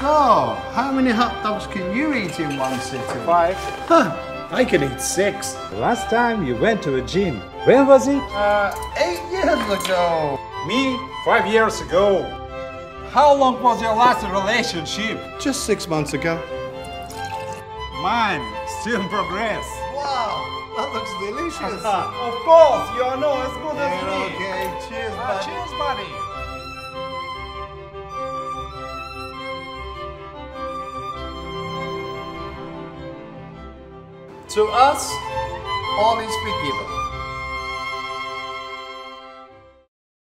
So, how many hot dogs can you eat in one sitting? Five. Huh, I can eat six. Last time you went to a gym, when was it? Uh, eight years ago. Me, five years ago. How long was your last relationship? Just six months ago. Mine, still in progress. Wow, that looks delicious. of course, you are not To us, all is forgiven.